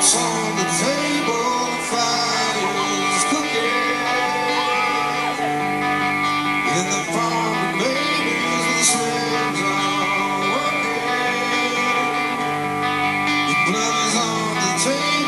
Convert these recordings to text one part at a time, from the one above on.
What's on the table? Cooking. In the with are working. Blood is on the table.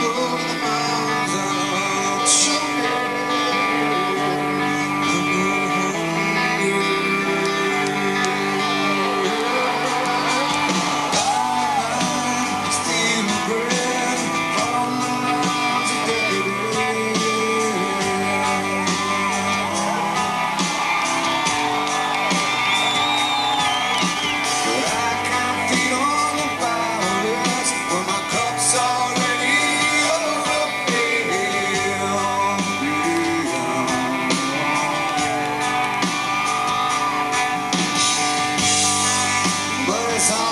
song.